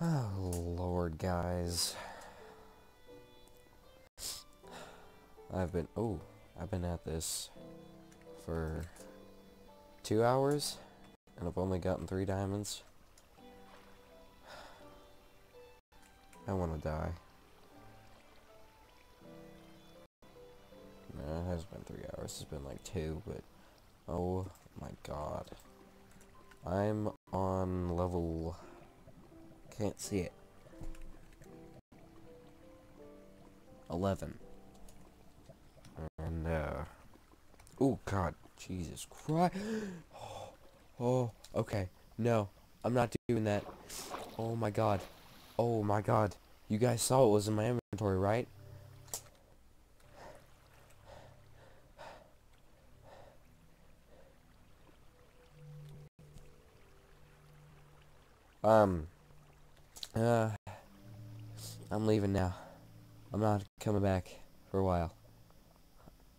Oh, Lord, guys. I've been, oh, I've been at this for two hours, and I've only gotten three diamonds. I want to die. No, it hasn't been three hours, it's been like two, but, oh my god. I'm on level can't see it. 11. And, uh... Oh, God. Jesus Christ. Oh, oh, okay. No, I'm not doing that. Oh, my God. Oh, my God. You guys saw it was in my inventory, right? Um... Uh, I'm leaving now. I'm not coming back for a while.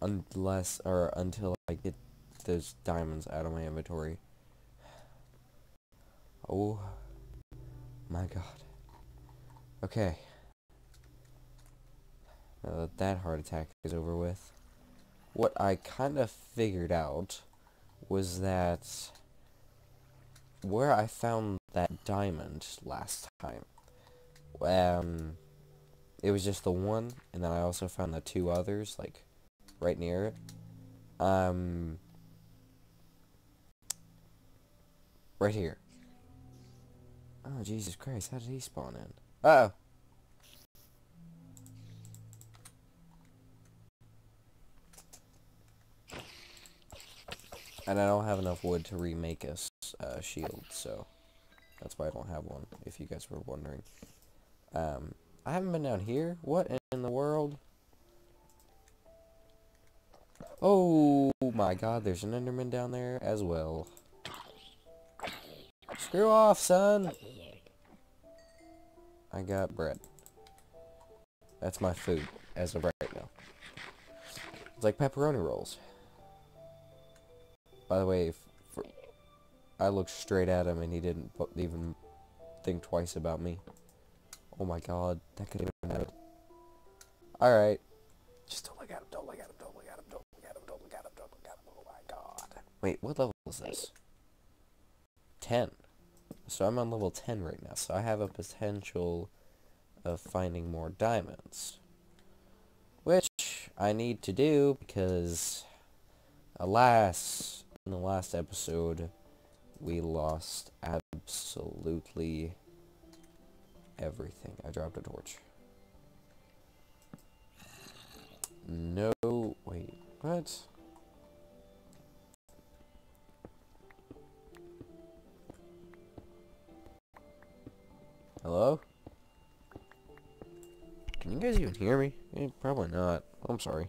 Unless, or until I get those diamonds out of my inventory. Oh, my god. Okay. Now that that heart attack is over with, what I kind of figured out was that where I found that diamond last time. Um, it was just the one, and then I also found the two others, like, right near it. Um, right here. Oh, Jesus Christ, how did he spawn in? Uh oh And I don't have enough wood to remake a uh, shield, so... That's why I don't have one, if you guys were wondering. Um, I haven't been down here. What in the world? Oh my god, there's an Enderman down there as well. Screw off, son! I got bread. That's my food, as of right now. It's like pepperoni rolls. By the way, I looked straight at him and he didn't even think twice about me. Oh my god, that could have been out. Alright. Just don't look at him, don't look at him, don't look at him, don't look at him, don't look at him, don't look at him, oh my god. Wait, what level is this? 10. So I'm on level 10 right now, so I have a potential of finding more diamonds. Which I need to do because, alas, in the last episode, we lost absolutely everything. I dropped a torch. No, wait, what? Hello? Can you guys even hear me? Eh, probably not. I'm sorry.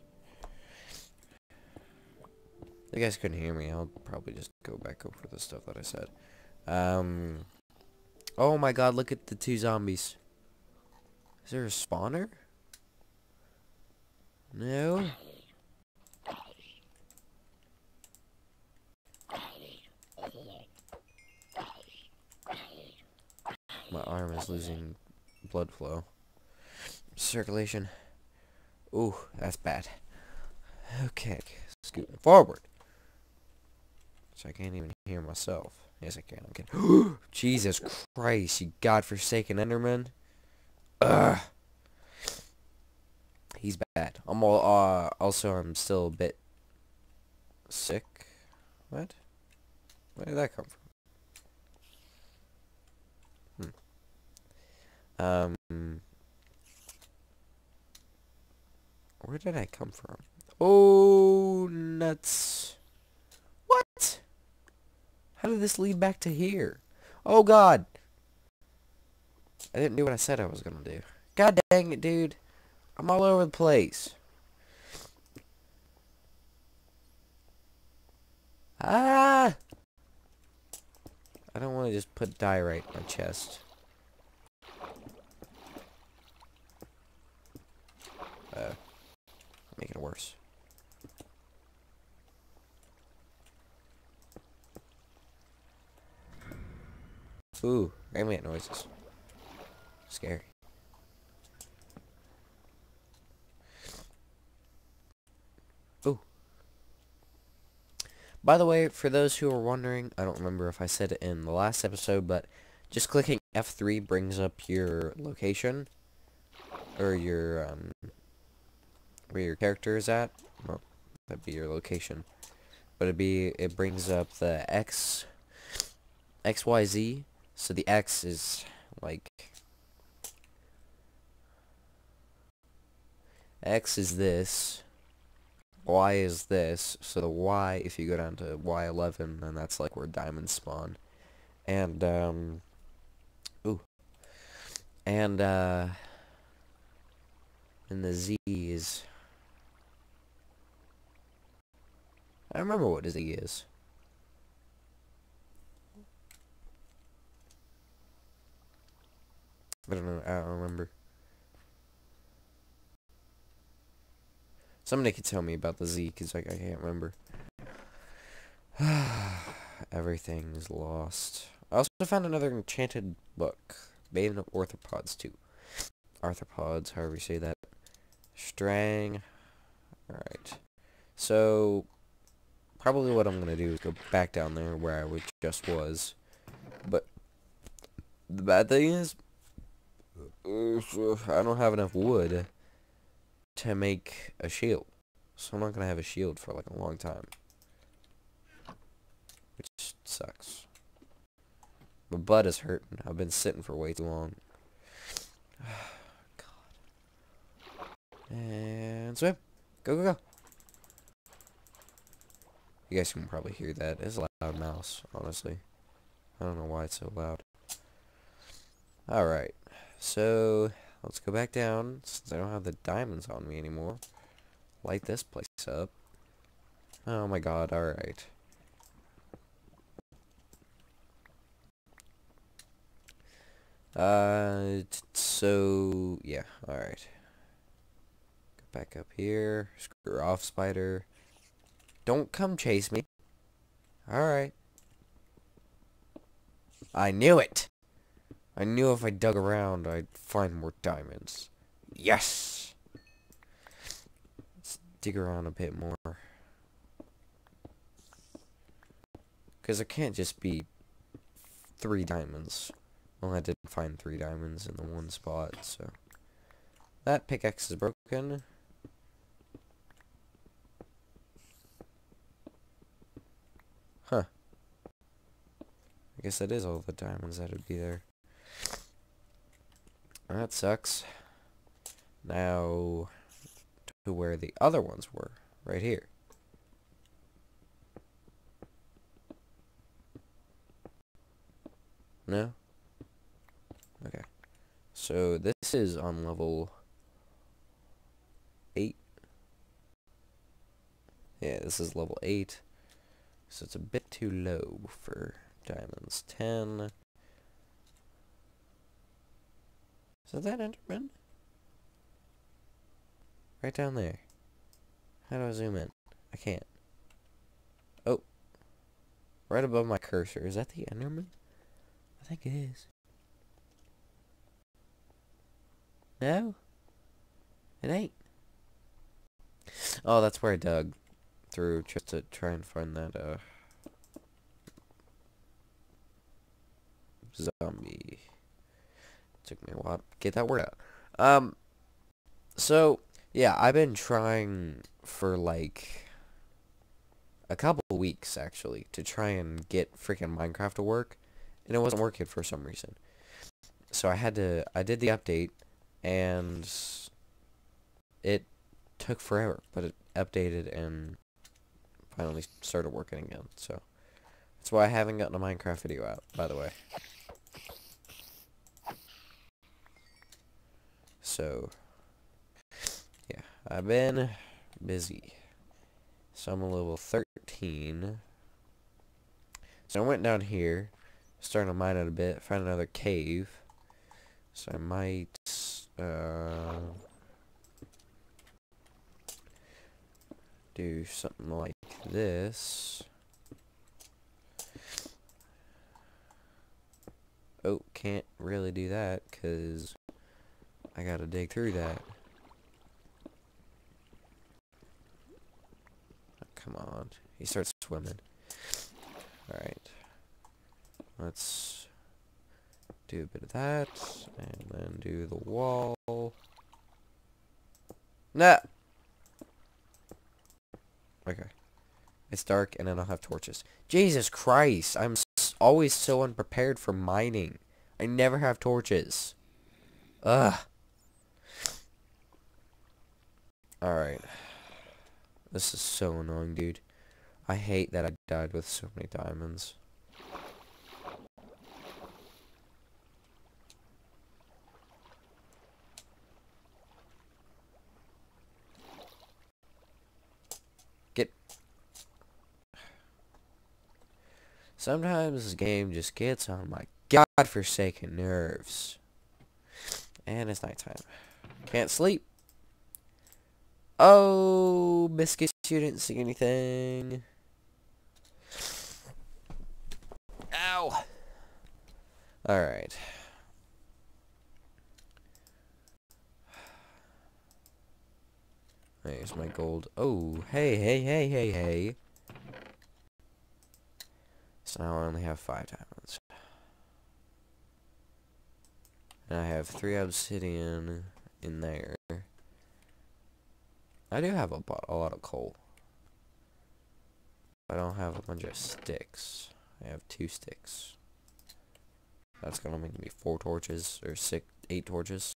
You guys couldn't hear me, I'll probably just go back over the stuff that I said. Um, oh my god, look at the two zombies. Is there a spawner? No? My arm is losing blood flow. Circulation. Ooh, that's bad. Okay, scooting forward. So I can't even hear myself. Yes, I can. I can. Jesus Christ, you godforsaken Enderman. Ugh. He's bad. I'm all, uh, also, I'm still a bit sick. What? Where did that come from? Hmm. Um, where did I come from? Oh, nuts. How did this lead back to here? Oh, God. I didn't do what I said I was to do. God dang it, dude. I'm all over the place. Ah! I don't want to just put diorite in my chest. Uh, making it worse. Ooh, ambient noises. scary. Ooh. By the way, for those who are wondering, I don't remember if I said it in the last episode, but just clicking F3 brings up your location, or your, um, where your character is at. Well, that'd be your location. But it'd be, it brings up the X, XYZ, so the X is, like, X is this, Y is this, so the Y, if you go down to Y11, then that's like where diamonds spawn. And, um, ooh, and, uh, and the Z is, I remember what Z is. I don't know, I don't remember. Somebody could tell me about the Z, because like, I can't remember. Everything's lost. I also found another enchanted book. Bathing of Arthropods 2. Arthropods, however you say that. Strang. Alright. So, probably what I'm going to do is go back down there where I just was. But, the bad thing is, I don't have enough wood to make a shield. So I'm not going to have a shield for like a long time. Which sucks. My butt is hurting. I've been sitting for way too long. God. And swim. Go, go, go. You guys can probably hear that. It's a loud mouse, honestly. I don't know why it's so loud. Alright. So, Let's go back down, since I don't have the diamonds on me anymore. Light this place up. Oh my god, alright. Uh, so, yeah, alright. Go back up here. Screw off, spider. Don't come chase me. Alright. I knew it! I knew if I dug around, I'd find more diamonds. Yes! Let's dig around a bit more. Because it can't just be three diamonds. Well, I didn't find three diamonds in the one spot, so... That pickaxe is broken. Huh. I guess that is all the diamonds that would be there. That sucks. Now, to where the other ones were. Right here. No? Okay. So, this is on level 8. Yeah, this is level 8. So it's a bit too low for diamonds. 10. Is that Enderman? Right down there. How do I zoom in? I can't. Oh. Right above my cursor. Is that the Enderman? I think it is. No? It ain't. Oh, that's where I dug through just to try and find that, uh... Zombie. Took me a while to get that word out. Um, so, yeah, I've been trying for, like, a couple weeks, actually, to try and get freaking Minecraft to work, and it wasn't working for some reason. So I had to, I did the update, and it took forever, but it updated and finally started working again, so that's why I haven't gotten a Minecraft video out, by the way. So, yeah, I've been busy. So I'm a level 13. So I went down here, starting to mine it a bit, found another cave. So I might, uh, do something like this. Oh, can't really do that, because I gotta dig through that. Oh, come on. He starts swimming. Alright. Let's do a bit of that, and then do the wall. Nah! Okay. It's dark, and I don't have torches. Jesus Christ! I'm always so unprepared for mining. I never have torches. Ugh. Alright. This is so annoying, dude. I hate that I died with so many diamonds. Get... Sometimes this game just gets on my godforsaken nerves. And it's nighttime. Can't sleep. Oh, Biscuits, you didn't see anything. Ow. Alright. There's my gold. Oh, hey, hey, hey, hey, hey. So now I only have five diamonds. And I have three obsidian in there. I do have a, a lot of coal. I don't have a bunch of sticks. I have two sticks. That's gonna make me four torches, or six, eight torches.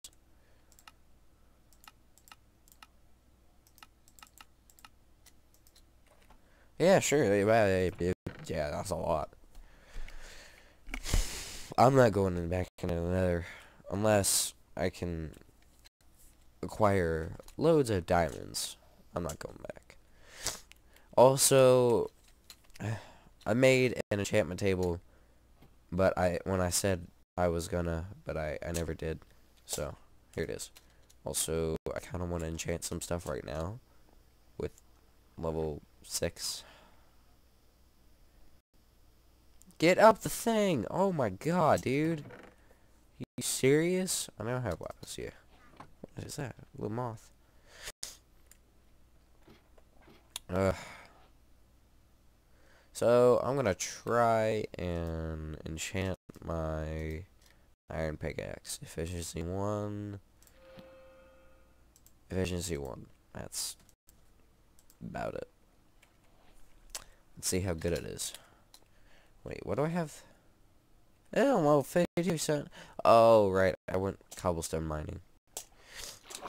Yeah, sure. Yeah, that's a lot. I'm not going back into another unless I can acquire loads of diamonds. I'm not going back. Also, I made an enchantment table, but I when I said I was gonna, but I, I never did. So, here it is. Also, I kind of want to enchant some stuff right now with level 6. Get up the thing! Oh my god, dude. You serious? I don't have weapons here. What is that? A little moth. Ugh. So, I'm gonna try and enchant my iron pickaxe. Efficiency 1. Efficiency 1. That's about it. Let's see how good it is. Wait, what do I have? Oh, well, 50%. Oh, right. I went cobblestone mining.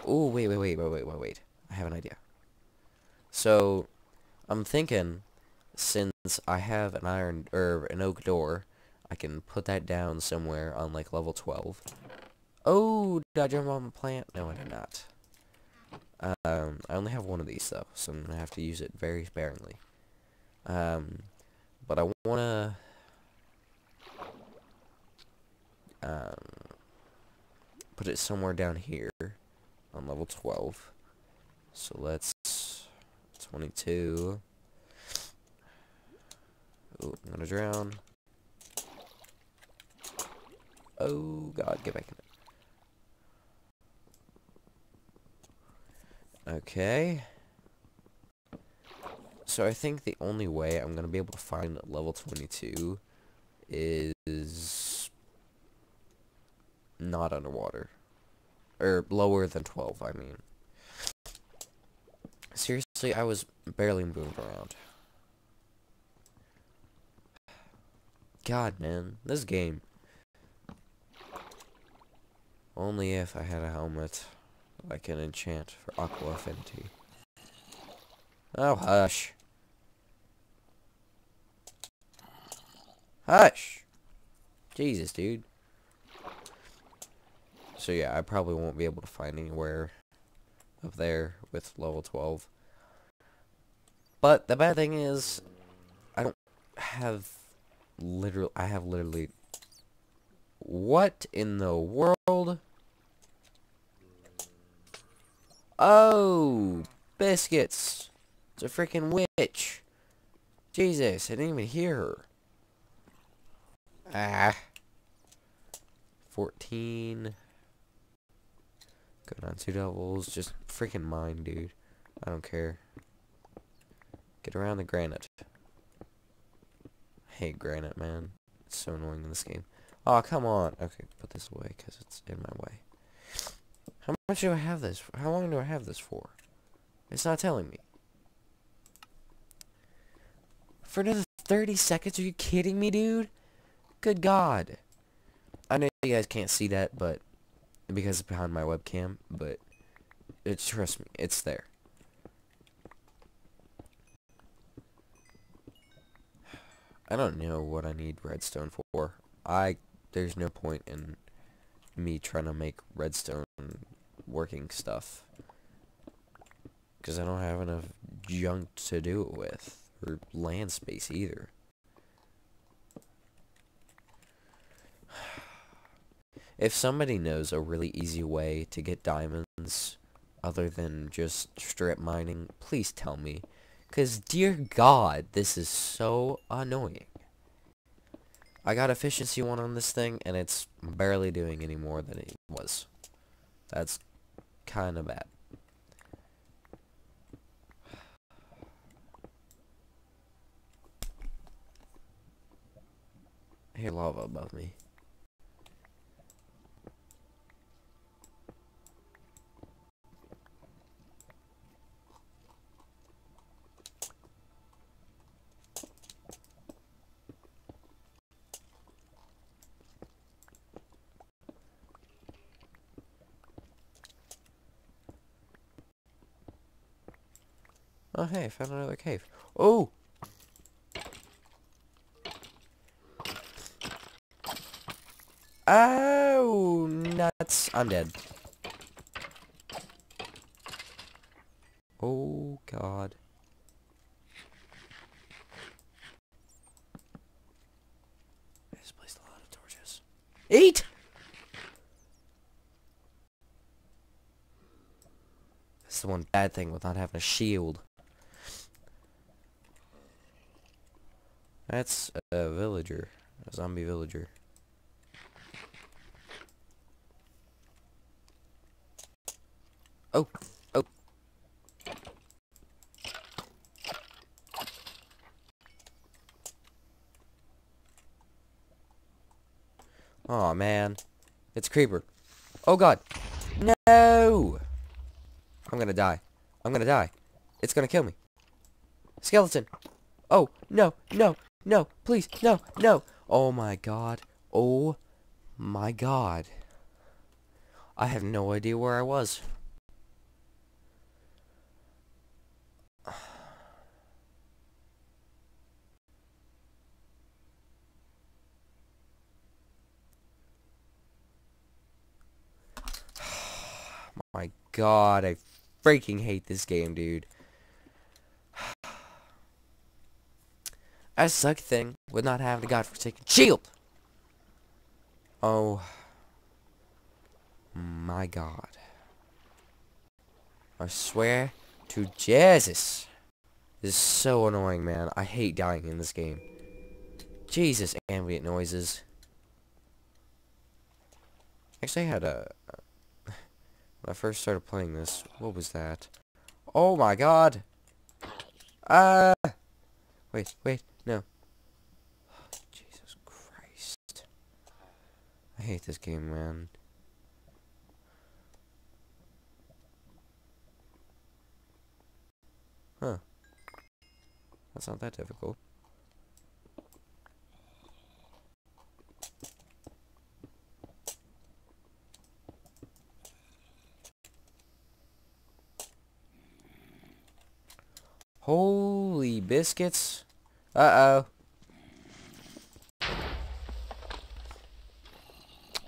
Oh, wait, wait, wait, wait, wait, wait, wait. I have an idea. So, I'm thinking, since I have an iron, or an oak door, I can put that down somewhere on, like, level 12. Oh, did I jump on the plant? No, I did not. Um, I only have one of these, though, so I'm going to have to use it very sparingly. Um, but I want to... Um, put it somewhere down here on level 12. So let's 22. Oh, I'm gonna drown. Oh god, get back in it. Okay. So I think the only way I'm gonna be able to find level 22 is not underwater. Or lower than 12, I mean. Seriously, I was barely moving around. God, man. This game. Only if I had a helmet I can enchant for Aqua Affinity. Oh, hush. Hush! Jesus, dude. So yeah, I probably won't be able to find anywhere up there with level 12. But the bad thing is, I don't have literal. I have literally. What in the world? Oh, biscuits! It's a freaking witch. Jesus, I didn't even hear her. Ah. 14. Go down two devils. Just freaking mine, dude. I don't care. Get around the granite. I hate granite, man. It's so annoying in this game. Oh, come on. Okay, put this away because it's in my way. How much do I have this? How long do I have this for? It's not telling me. For another 30 seconds? Are you kidding me, dude? Good God. I know you guys can't see that, but because it's behind my webcam, but it, trust me, it's there. I don't know what I need redstone for. I there's no point in me trying to make redstone working stuff because I don't have enough junk to do it with or land space either. If somebody knows a really easy way to get diamonds other than just strip mining, please tell me. Because, dear God, this is so annoying. I got efficiency 1 on this thing, and it's barely doing any more than it was. That's kind of bad. Hear lava above me. Hey, I found another cave. Oh! Oh, nuts. I'm dead. Oh, God. I just placed a lot of torches. Eight! That's the one bad thing with not having a shield. That's a villager. A zombie villager. Oh, oh. oh man. It's Creeper. Oh god. No! I'm gonna die. I'm gonna die. It's gonna kill me. Skeleton. Oh, no, no, no, please, no, no. Oh my god. Oh my god. I have no idea where I was. my god, I freaking hate this game, dude. I suck thing with not having a godforsaken shield. Oh my god. I swear to Jesus. This is so annoying, man. I hate dying in this game. Jesus, ambient noises. Actually, I had a... When I first started playing this, what was that? Oh my god! Uh, wait, wait. No. Jesus Christ. I hate this game, man. Huh. That's not that difficult. Holy biscuits. Uh-oh.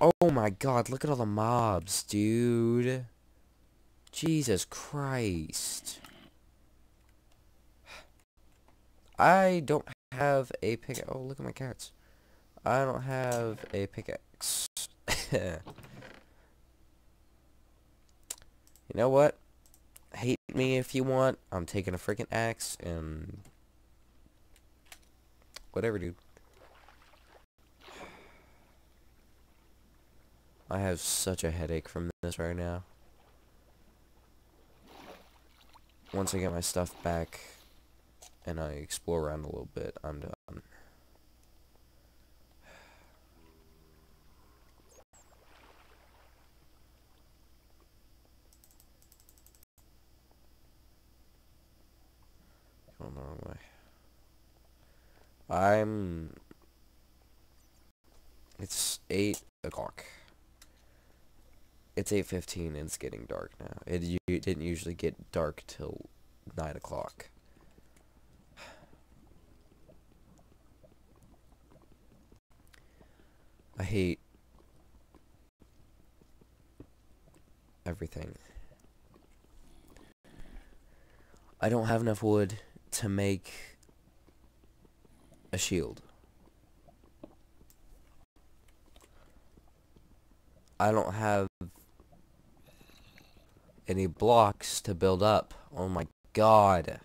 Oh my god, look at all the mobs, dude. Jesus Christ. I don't have a pickaxe. Oh, look at my carrots. I don't have a pickaxe. you know what? Hate me if you want. I'm taking a freaking axe and Whatever, dude. I have such a headache from this right now. once I get my stuff back and I explore around a little bit, I'm done. Going the wrong way. I'm... It's 8 o'clock. It's 8.15 and it's getting dark now. It, it didn't usually get dark till 9 o'clock. I hate everything. I don't have enough wood to make a shield. I don't have any blocks to build up. Oh my god.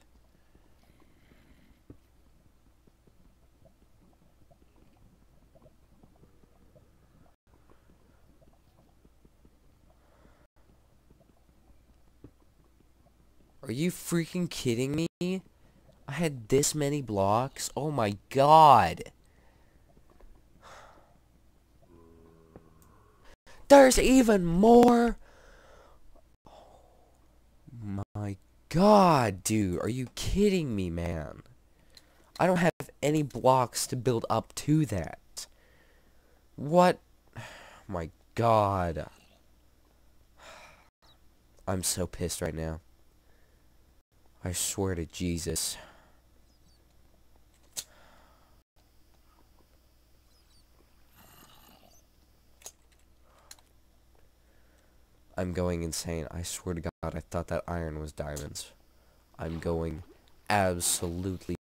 Are you freaking kidding me? I had this many blocks? Oh my god. There's even more? My god, dude. Are you kidding me, man? I don't have any blocks to build up to that. What? my god. I'm so pissed right now. I swear to Jesus. I'm going insane. I swear to God, I thought that iron was diamonds. I'm going absolutely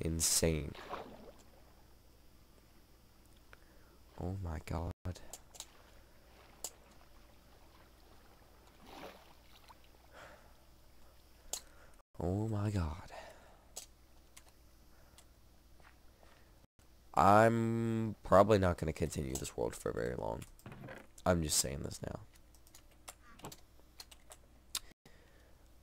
insane. Oh my God. Oh my God. I'm probably not going to continue this world for very long. I'm just saying this now.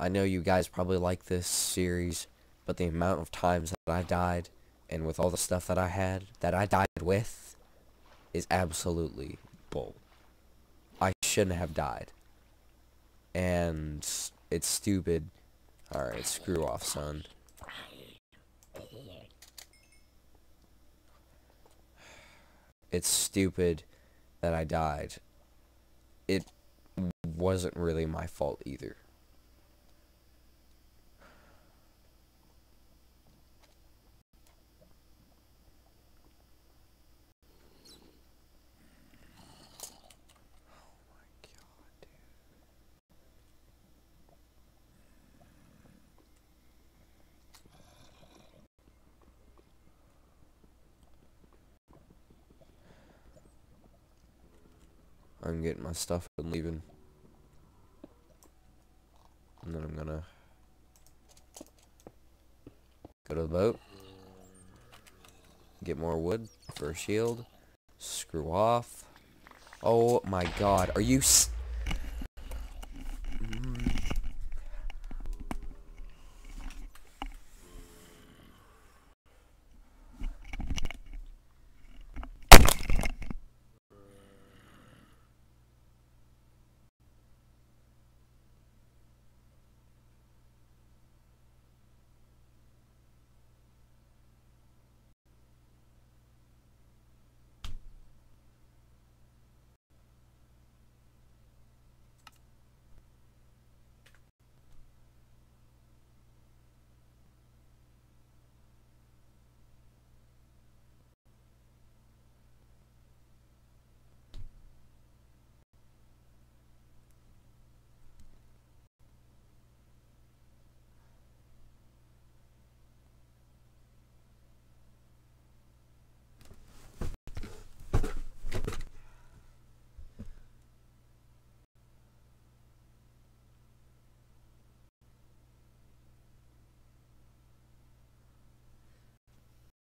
I know you guys probably like this series, but the amount of times that I died, and with all the stuff that I had, that I died with, is absolutely bull. I shouldn't have died. And it's stupid. Alright, screw off, son. It's stupid that I died. It wasn't really my fault either. I'm getting my stuff and leaving. And then I'm gonna go to the boat. Get more wood for a shield. Screw off. Oh my god. Are you